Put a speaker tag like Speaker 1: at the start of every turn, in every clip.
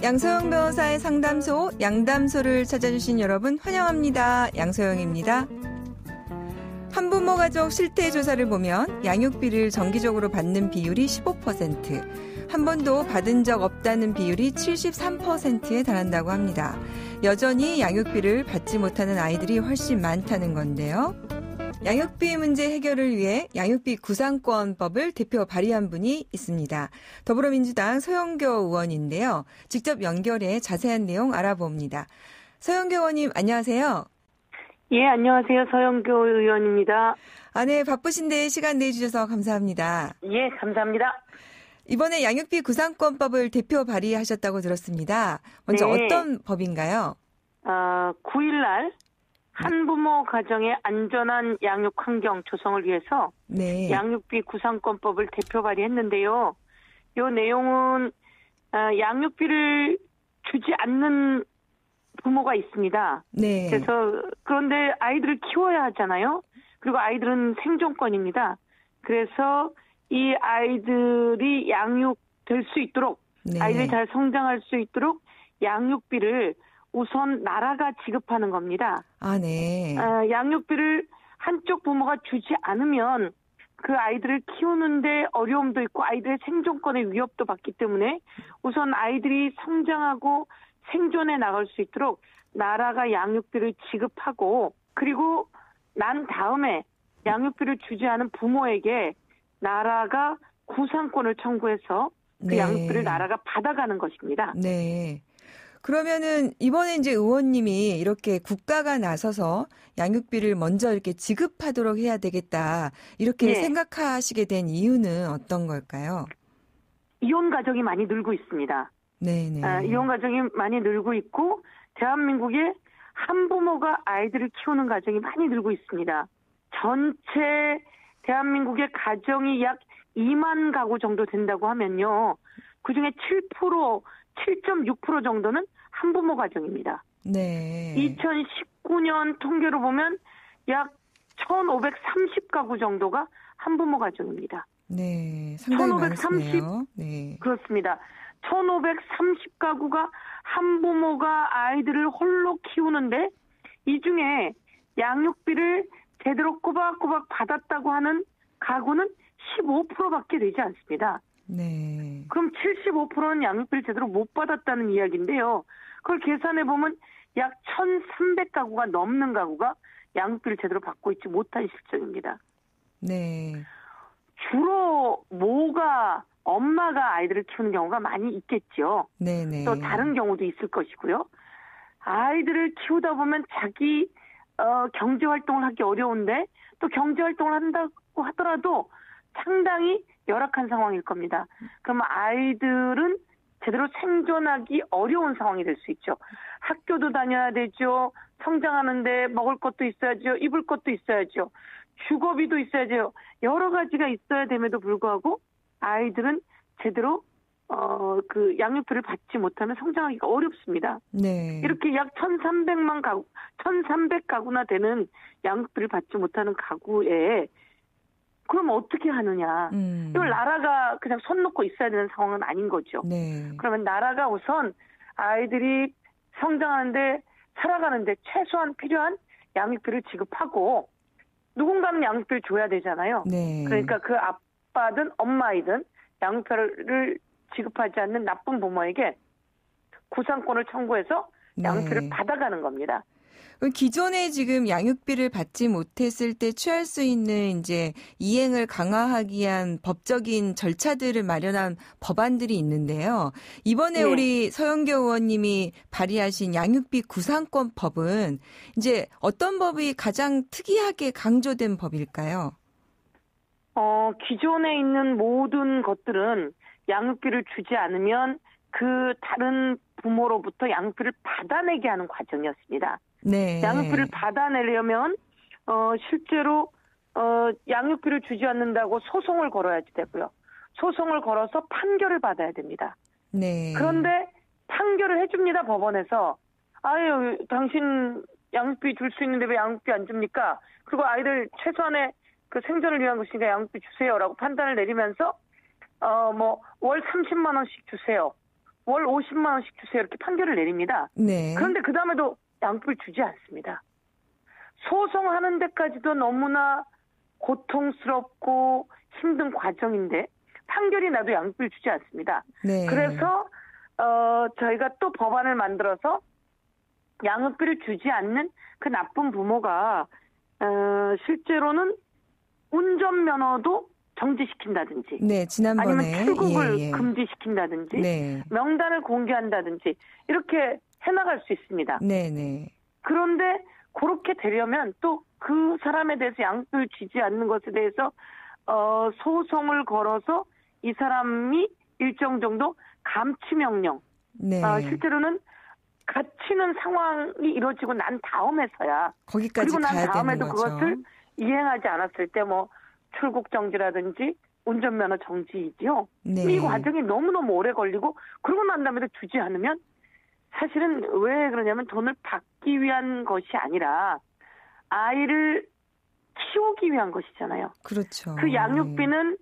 Speaker 1: 양소영 변호사의 상담소 양담소를 찾아주신 여러분 환영합니다. 양소영입니다. 한부모 가족 실태 조사를 보면 양육비를 정기적으로 받는 비율이 15%, 한 번도 받은 적 없다는 비율이 73%에 달한다고 합니다. 여전히 양육비를 받지 못하는 아이들이 훨씬 많다는 건데요. 양육비 문제 해결을 위해 양육비 구상권법을 대표 발의한 분이 있습니다. 더불어민주당 서영교 의원인데요. 직접 연결해 자세한 내용 알아봅니다. 서영교 의원님 안녕하세요.
Speaker 2: 예, 안녕하세요. 서영교 의원입니다.
Speaker 1: 아, 네, 바쁘신데 시간 내주셔서 감사합니다.
Speaker 2: 예, 감사합니다.
Speaker 1: 이번에 양육비 구상권법을 대표 발의하셨다고 들었습니다. 먼저
Speaker 2: 네.
Speaker 1: 어떤 법인가요?
Speaker 2: 아, 9일날 한부모 가정의 안전한 양육 환경 조성을 위해서
Speaker 1: 네.
Speaker 2: 양육비 구상권법을 대표 발의했는데요. 요 내용은 아, 양육비를 주지 않는 부모가 있습니다.
Speaker 1: 네.
Speaker 2: 그래서 그런데 아이들을 키워야 하잖아요. 그리고 아이들은 생존권입니다. 그래서 이 아이들이 양육될 수 있도록
Speaker 1: 네.
Speaker 2: 아이들이 잘 성장할 수 있도록 양육비를 우선 나라가 지급하는 겁니다.
Speaker 1: 아, 네.
Speaker 2: 아, 양육비를 한쪽 부모가 주지 않으면 그 아이들을 키우는데 어려움도 있고 아이들의 생존권의 위협도 받기 때문에 우선 아이들이 성장하고 생존해 나갈 수 있도록 나라가 양육비를 지급하고 그리고 난 다음에 양육비를 주지 않은 부모에게 나라가 구상권을 청구해서 그
Speaker 1: 네.
Speaker 2: 양육비를 나라가 받아가는 것입니다.
Speaker 1: 네. 그러면은 이번에 이제 의원님이 이렇게 국가가 나서서 양육비를 먼저 이렇게 지급하도록 해야 되겠다. 이렇게
Speaker 2: 예.
Speaker 1: 생각하시게 된 이유는 어떤 걸까요?
Speaker 2: 이혼 가정이 많이 늘고 있습니다.
Speaker 1: 네, 네.
Speaker 2: 아, 이혼 가정이 많이 늘고 있고 대한민국에 한부모가 아이들을 키우는 가정이 많이 늘고 있습니다. 전체 대한민국의 가정이 약 2만 가구 정도 된다고 하면요. 그 중에 7% 7.6% 정도는 한부모 가정입니다.
Speaker 1: 네.
Speaker 2: 2019년 통계로 보면 약 1,530가구 정도가 한부모 가정입니다.
Speaker 1: 네. 상당히
Speaker 2: 1530
Speaker 1: 많으시네요. 네.
Speaker 2: 그렇습니다. 1,530가구가 한부모가 아이들을 홀로 키우는데 이 중에 양육비를 제대로 꼬박꼬박 받았다고 하는 가구는 15%밖에 되지 않습니다.
Speaker 1: 네.
Speaker 2: 그럼 75%는 양육비를 제대로 못 받았다는 이야기인데요. 그걸 계산해 보면 약 1,300가구가 넘는 가구가 양육비를 제대로 받고 있지 못한 실정입니다.
Speaker 1: 네.
Speaker 2: 주로 모가 엄마가 아이들을 키우는 경우가 많이 있겠죠.
Speaker 1: 네, 네.
Speaker 2: 또 다른 경우도 있을 것이고요. 아이들을 키우다 보면 자기 어, 경제 활동을 하기 어려운데 또 경제 활동을 한다고 하더라도 상당히 열악한 상황일 겁니다. 그러면 아이들은 제대로 생존하기 어려운 상황이 될 수 있죠. 학교도 다녀야 되죠. 성장하는데 먹을 것도 있어야죠. 입을 것도 있어야죠. 주거비도 있어야죠. 여러 가지가 있어야 됨에도 불구하고 아이들은 제대로 어, 그 양육비를 받지 못하면 성장하기가 어렵습니다.
Speaker 1: 네.
Speaker 2: 이렇게 약 1,300만 가구, 1,300 가구나 되는 양육비를 받지 못하는 가구에 그럼 어떻게 하느냐?
Speaker 1: 음.
Speaker 2: 이걸 나라가 그냥 손 놓고 있어야 되는 상황은 아닌 거죠.
Speaker 1: 네.
Speaker 2: 그러면 나라가 우선 아이들이 성장하는데 살아가는데 최소한 필요한 양육비를 지급하고 누군가는 양육비를 줘야 되잖아요.
Speaker 1: 네.
Speaker 2: 그러니까 그 아빠든 엄마이든 양육비를 지급하지 않는 나쁜 부모에게 구상권을 청구해서 양육비를
Speaker 1: 네.
Speaker 2: 받아가는 겁니다.
Speaker 1: 기존에 지금 양육비를 받지 못했을 때 취할 수 있는 이제 이행을 강화하기 위한 법적인 절차들을 마련한 법안들이 있는데요. 이번에
Speaker 2: 네.
Speaker 1: 우리 서영교 의원님이 발의하신 양육비 구상권법은 이제 어떤 법이 가장 특이하게 강조된 법일까요?
Speaker 2: 어, 기존에 있는 모든 것들은 양육비를 주지 않으면 그 다른 부모로부터 양육비를 받아내게 하는 과정이었습니다.
Speaker 1: 네.
Speaker 2: 양육비를 받아내려면 어 실제로 어 양육비를 주지 않는다고 소송을 걸어야지 되고요. 소송을 걸어서 판결을 받아야 됩니다.
Speaker 1: 네.
Speaker 2: 그런데 판결을 해줍니다 법원에서 아유 당신 양육비 줄 수 있는데 왜 양육비 안 줍니까? 그리고 아이들 최소한의 그 생존을 위한 것이니까 양육비 주세요라고 판단을 내리면서 어 뭐 월 30만 원씩 주세요. 월 50만 원씩 주세요 이렇게 판결을 내립니다.
Speaker 1: 네.
Speaker 2: 그런데 그 다음에도 양육비를 주지 않습니다. 소송하는 데까지도 너무나 고통스럽고 힘든 과정인데 판결이 나도 양육비를 주지 않습니다.
Speaker 1: 네.
Speaker 2: 그래서 어 저희가 또 법안을 만들어서 양육비를 주지 않는 그 나쁜 부모가 어 실제로는 운전면허도 정지시킨다든지
Speaker 1: 네, 지난번에
Speaker 2: 아니면 출국을
Speaker 1: 예, 예.
Speaker 2: 금지시킨다든지
Speaker 1: 네.
Speaker 2: 명단을 공개한다든지 이렇게 해나갈 수 있습니다.
Speaker 1: 네, 네.
Speaker 2: 그런데 그렇게 되려면 또 그 사람에 대해서 양육을 주지 않는 것에 대해서 어 소송을 걸어서 이 사람이 일정 정도 감치 명령
Speaker 1: 네.
Speaker 2: 어, 실제로는 갇히는 상황이 이루어지고 난 다음에서야
Speaker 1: 거기까지
Speaker 2: 그리고 난 다음에도. 그것을 이행하지 않았을 때 뭐 출국 정지라든지 운전면허 정지이지요.
Speaker 1: 네.
Speaker 2: 이 과정이 너무너무 오래 걸리고 그러고 난 다음에도 주지 않으면 사실은 왜 그러냐면 돈을 받기 위한 것이 아니라 아이를 키우기 위한 것이잖아요.
Speaker 1: 그렇죠.
Speaker 2: 그 양육비는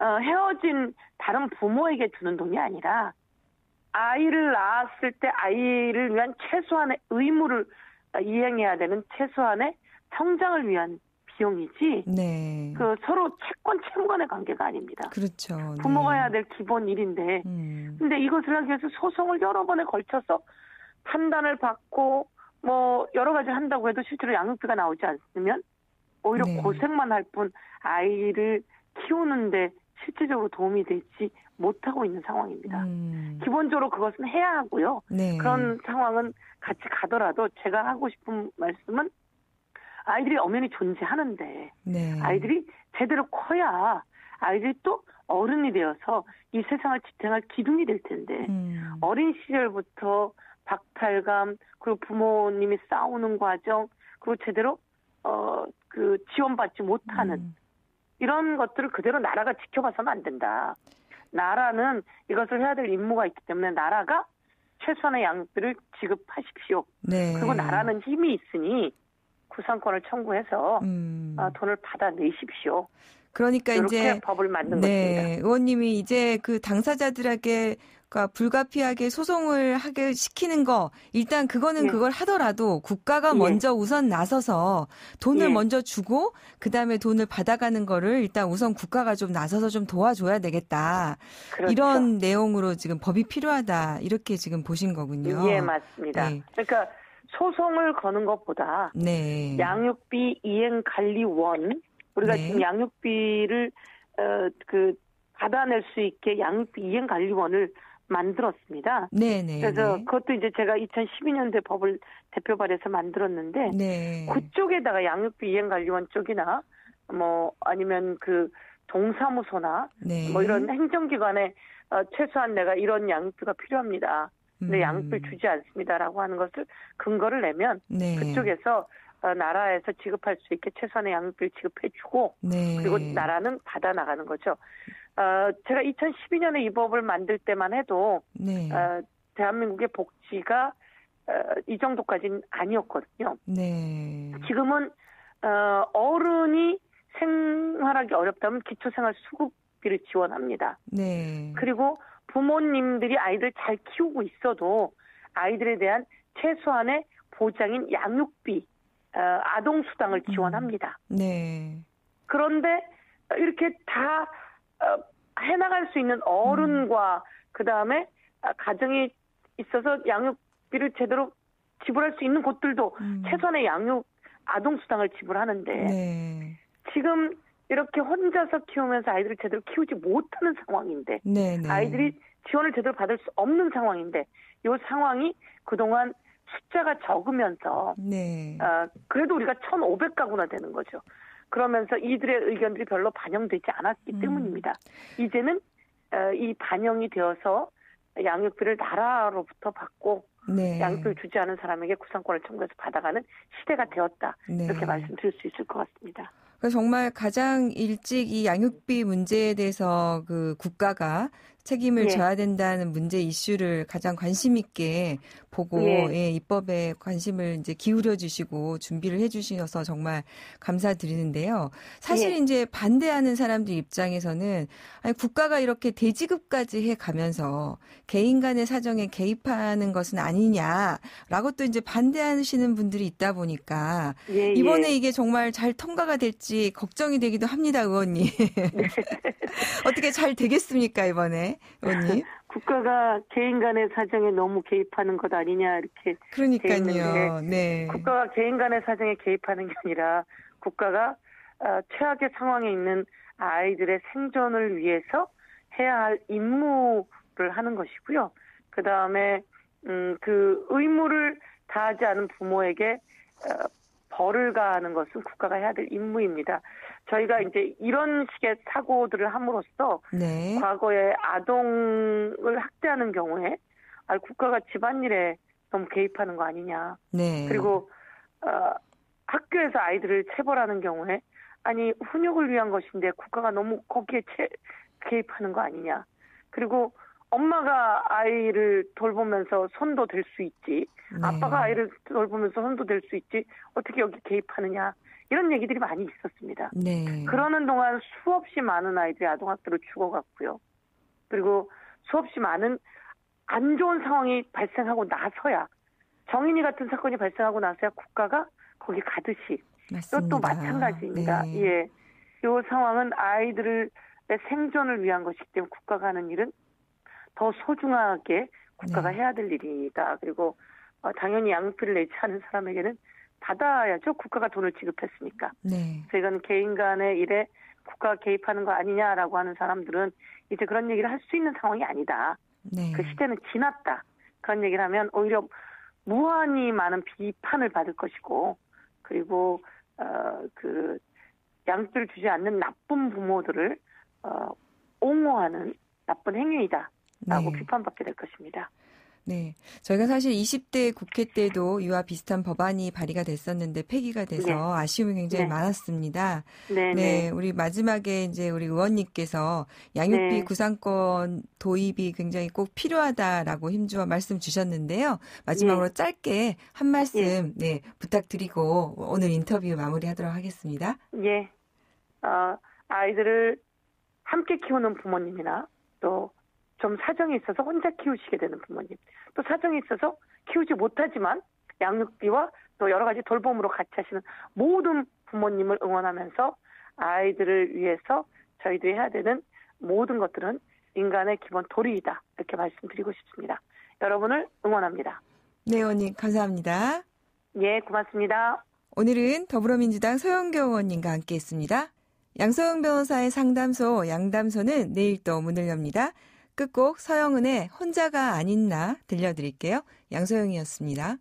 Speaker 2: 어, 헤어진 다른 부모에게 주는 돈이 아니라 아이를 낳았을 때 아이를 위한 최소한의 의무를 어, 이행해야 되는 최소한의 성장을 위한 비용이지
Speaker 1: 네.
Speaker 2: 그 서로 채권 채무 간의 관계가 아닙니다.
Speaker 1: 그렇죠.
Speaker 2: 부모가
Speaker 1: 네.
Speaker 2: 해야 될 기본 일인데
Speaker 1: 음.
Speaker 2: 근데 이것을 하기 위해서 소송을 여러 번에 걸쳐서 판단을 받고 뭐 여러 가지 한다고 해도 실제로 양육비가 나오지 않으면 오히려
Speaker 1: 네.
Speaker 2: 고생만 할 뿐 아이를 키우는데 실질적으로 도움이 되지 못하고 있는 상황입니다.
Speaker 1: 음.
Speaker 2: 기본적으로 그것은 해야 하고요.
Speaker 1: 네.
Speaker 2: 그런 상황은 같이 가더라도 제가 하고 싶은 말씀은 아이들이 엄연히 존재하는데
Speaker 1: 네.
Speaker 2: 아이들이 제대로 커야 아이들이 또 어른이 되어서 이 세상을 지탱할 기둥이 될 텐데
Speaker 1: 음.
Speaker 2: 어린 시절부터 박탈감 그리고 부모님이 싸우는 과정 그리고 제대로 어 그 지원받지 못하는
Speaker 1: 음.
Speaker 2: 이런 것들을 그대로 나라가 지켜봐서는 안 된다. 나라는 이것을 해야 될 임무가 있기 때문에 나라가 최소한의 양육비를 지급하십시오.
Speaker 1: 네.
Speaker 2: 그리고 나라는 힘이 있으니 구상권을 청구해서
Speaker 1: 음.
Speaker 2: 어, 돈을 받아내십시오.
Speaker 1: 그러니까 이제
Speaker 2: 법을 만든 것입니다.
Speaker 1: 네, 의원님이 이제 그 당사자들에게 그러니까 불가피하게 소송을 하게 시키는 거 일단 그거는
Speaker 2: 예.
Speaker 1: 그걸 하더라도 국가가
Speaker 2: 예.
Speaker 1: 먼저 우선 나서서 돈을
Speaker 2: 예.
Speaker 1: 먼저 주고 그다음에 돈을 받아가는 거를 일단 우선 국가가 좀 나서서 좀 도와줘야 되겠다.
Speaker 2: 그렇죠.
Speaker 1: 이런 내용으로 지금 법이 필요하다. 이렇게 지금 보신 거군요.
Speaker 2: 예, 맞습니다.
Speaker 1: 네.
Speaker 2: 그러니까 소송을 거는 것보다
Speaker 1: 네.
Speaker 2: 양육비 이행 관리원 우리가
Speaker 1: 네.
Speaker 2: 지금 양육비를 어, 그 받아낼 수 있게 양육비 이행 관리원을 만들었습니다.
Speaker 1: 네, 네.
Speaker 2: 그래서
Speaker 1: 네.
Speaker 2: 그것도 이제 제가 2012년도에 법을 대표 발의해서 만들었는데
Speaker 1: 네.
Speaker 2: 그쪽에다가 양육비 이행 관리원 쪽이나 뭐 아니면 그 동사무소나
Speaker 1: 네.
Speaker 2: 뭐 이런 행정기관에 어, 최소한 내가 이런 양육비가 필요합니다. 근데
Speaker 1: 음.
Speaker 2: 양육비를 주지 않습니다라고 하는 것을 근거를 내면
Speaker 1: 네.
Speaker 2: 그쪽에서 어, 나라에서 지급할 수 있게 최소한의 양육비를 지급해주고
Speaker 1: 네.
Speaker 2: 그리고 나라는 받아 나가는 거죠. 어, 제가 2012년에 이 법을 만들 때만 해도
Speaker 1: 네.
Speaker 2: 어, 대한민국의 복지가 어, 이 정도까지는 아니었거든요.
Speaker 1: 네.
Speaker 2: 지금은 어, 어른이 생활하기 어렵다면 기초생활 수급비를 지원합니다.
Speaker 1: 네.
Speaker 2: 그리고 부모님들이 아이들 잘 키우고 있어도 아이들에 대한 최소한의 보장인 양육비, 어, 아동 수당을 지원합니다.
Speaker 1: 네.
Speaker 2: 그런데 이렇게 다 어, 해나갈 수 있는 어른과 그 다음에 가정이 있어서 양육비를 제대로 지불할 수 있는 곳들도
Speaker 1: 음.
Speaker 2: 최소한의 양육 아동 수당을 지불하는데
Speaker 1: 네.
Speaker 2: 지금 이렇게 혼자서 키우면서 아이들을 제대로 키우지 못하는 상황인데
Speaker 1: 네, 네.
Speaker 2: 아이들이 지원을 제대로 받을 수 없는 상황인데 이 상황이 그동안 숫자가 적으면서
Speaker 1: 네.
Speaker 2: 어, 그래도 우리가 1,500가구나 되는 거죠. 그러면서 이들의 의견들이 별로 반영되지 않았기
Speaker 1: 음.
Speaker 2: 때문입니다. 이제는 어, 이 반영이 되어서 양육비를 나라로부터 받고
Speaker 1: 네.
Speaker 2: 양육비를 주지 않은 사람에게 구상권을 청구해서 받아가는 시대가 되었다.
Speaker 1: 네.
Speaker 2: 이렇게 말씀드릴 수 있을 것 같습니다.
Speaker 1: 정말 가장 일찍 이 양육비 문제에 대해서 그 국가가 책임을
Speaker 2: 예.
Speaker 1: 져야 된다는 문제 이슈를 가장 관심 있게 보고
Speaker 2: 예.
Speaker 1: 예, 입법에 관심을 이제 기울여 주시고 준비를 해 주셔서 정말 감사드리는데요. 사실
Speaker 2: 예.
Speaker 1: 이제 반대하는 사람들 입장에서는 아니 국가가 이렇게 대지급까지 해 가면서 개인 간의 사정에 개입하는 것은 아니냐라고 또 이제 반대하시는 분들이 있다 보니까
Speaker 2: 예, 예.
Speaker 1: 이번에 이게 정말 잘 통과가 될지 걱정이 되기도 합니다, 의원님. 어떻게 잘 되겠습니까, 이번에, 의원님?
Speaker 2: 국가가 개인 간의 사정에 너무 개입하는 것 아니냐 이렇게
Speaker 1: 그러니까요. 네.
Speaker 2: 국가가 개인 간의 사정에 개입하는 게 아니라 국가가 어, 최악의 상황에 있는 아이들의 생존을 위해서 해야 할 임무를 하는 것이고요. 그 다음에 음, 그 의무를 다하지 않은 부모에게 어, 벌을 가하는 것은 국가가 해야 될 임무입니다. 저희가 이제 이런 식의 사고들을 함으로써
Speaker 1: 네.
Speaker 2: 과거에 아동을 학대하는 경우에 아, 국가가 집안일에 너무 개입하는 거 아니냐.
Speaker 1: 네.
Speaker 2: 그리고 어, 학교에서 아이들을 체벌하는 경우에 아니 훈육을 위한 것인데 국가가 너무 거기에 채, 개입하는 거 아니냐. 그리고 엄마가 아이를 돌보면서 손도 댈 수 있지.
Speaker 1: 네.
Speaker 2: 아빠가 아이를 돌보면서 손도 댈 수 있지. 어떻게 여기 개입하느냐. 이런 얘기들이 많이 있었습니다.
Speaker 1: 네.
Speaker 2: 그러는 동안 수없이 많은 아이들이 아동학대로 죽어갔고요. 그리고 수없이 많은 안 좋은 상황이 발생하고 나서야 정인이 같은 사건이 발생하고 나서야 국가가 거기 가듯이. 이것도 마찬가지입니다.
Speaker 1: 네.
Speaker 2: 예. 이 상황은 아이들의 생존을 위한 것이기 때문에 국가가 하는 일은 더 소중하게 국가가
Speaker 1: 네.
Speaker 2: 해야 될 일이다. 그리고 어, 당연히 양육비를 내지 않은 사람에게는 받아야죠. 국가가 돈을 지급했으니까.
Speaker 1: 네.
Speaker 2: 그래서 이건 개인 간의 일에 국가가 개입하는 거 아니냐라고 하는 사람들은 이제 그런 얘기를 할 수 있는 상황이 아니다.
Speaker 1: 네.
Speaker 2: 그 시대는 지났다. 그런 얘기를 하면 오히려 무한히 많은 비판을 받을 것이고 그리고 어그 양육비를 주지 않는 나쁜 부모들을 어 옹호하는 나쁜 행위이다 라고
Speaker 1: 네.
Speaker 2: 비판받게 될 것입니다.
Speaker 1: 네. 저희가 사실 20대 국회 때도 이와 비슷한 법안이 발의가 됐었는데 폐기가 돼서
Speaker 2: 네.
Speaker 1: 아쉬움이 굉장히
Speaker 2: 네.
Speaker 1: 많았습니다.
Speaker 2: 네,
Speaker 1: 네,
Speaker 2: 네.
Speaker 1: 우리 마지막에 이제 우리 의원님께서 양육비
Speaker 2: 네.
Speaker 1: 구상권 도입이 굉장히 꼭 필요하다라고 힘주어 말씀 주셨는데요. 마지막으로
Speaker 2: 예.
Speaker 1: 짧게 한 말씀 네, 부탁드리고 오늘 인터뷰 마무리하도록 하겠습니다.
Speaker 2: 예. 어, 아이들을 함께 키우는 부모님이나 또 좀 사정이 있어서 혼자 키우시게 되는 부모님, 또 사정이 있어서 키우지 못하지만 양육비와 또 여러 가지 돌봄으로 같이 하시는 모든 부모님을 응원하면서 아이들을 위해서 저희들이 해야 되는 모든 것들은 인간의 기본 도리이다. 이렇게 말씀드리고 싶습니다. 여러분을 응원합니다.
Speaker 1: 네, 의원님 감사합니다.
Speaker 2: 예, 고맙습니다.
Speaker 1: 오늘은 더불어민주당 서영교 의원님과 함께 했습니다. 양서영 변호사의 상담소 양담소는 내일 또 문을 엽니다. 끝곡 서영은의 혼자가 아닌 나 들려드릴게요. 양서영이었습니다.